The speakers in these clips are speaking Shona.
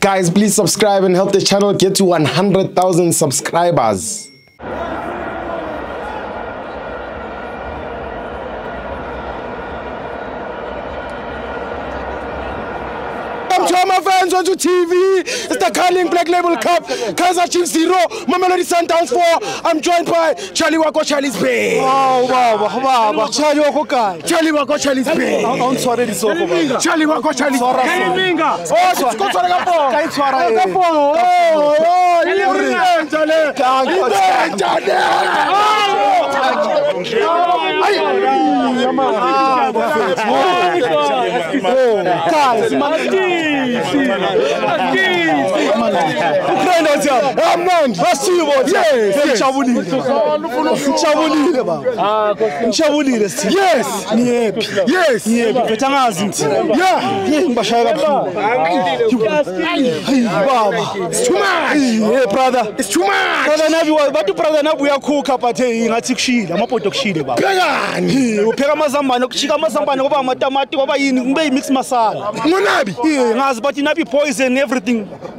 Guys, please subscribe and help the channel get to 100,000 subscribers. welcome to Amavans onto TV. It's the Carling Black Label Cup. Kaiser Chiefs 0, Mamelodi Sundowns 4. I'm joined by Charlie Wako Charlie's Bay. Wow, wow, wow, wow. Charlie Wako guy. Charlie Wako Charlie's Bay. I'm sorry, this over. Charlie Wako Charlie's Bay. Charlie Oh, it's got to go. It's got to go. Oh, you're in Charlie. You're in Charlie. Tá, Martins! Martins! ngatikushileamapotokushileupheka mazambane kushika mazambane kwaba amatamati kwaba yini kumbe yi-mix masala nganabi ngazi but inabi poison everything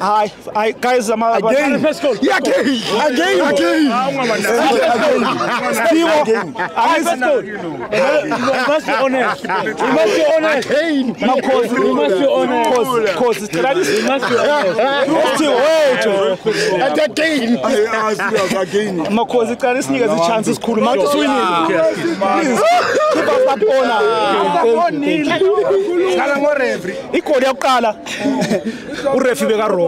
Hi, I guys, I'm a, again. Yeah, again, again, again. Still, again. I must go. You must be honest. You must be honest. Again. No, cause you must be honest. Cause, cause it's like this. You must be honest. You still wait. And again. Again. No, cause it's like this. Niggas, the chances cool. Man, just win it. Please, keep up that honor. Kana ngo referee. Ikodi yakuqala. Ureferee beka raw.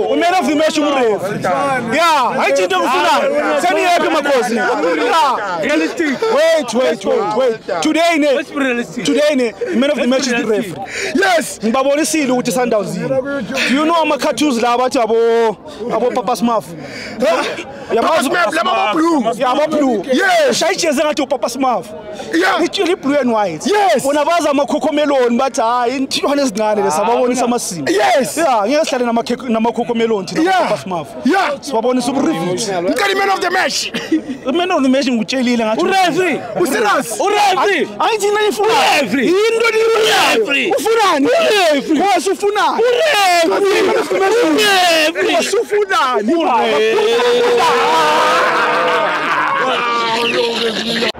umele vime shumurevu ya hayi tinto ngifuna seni yapi makhosi wait wait wait wait today ne today ne man of the match is the referee yes ngibabonisile ukuthi sundowns yini do you know ama cartoons laba athi abo abo papa smurf ya mazu ngathi upapa smurf blue and white yes unavaza bathi hayi intihwana ezincane lesababonisa amasimo yes ngeke sihlale namakhokomeloni thina upapa sibabonisa of the match man of the ngutshelile Dios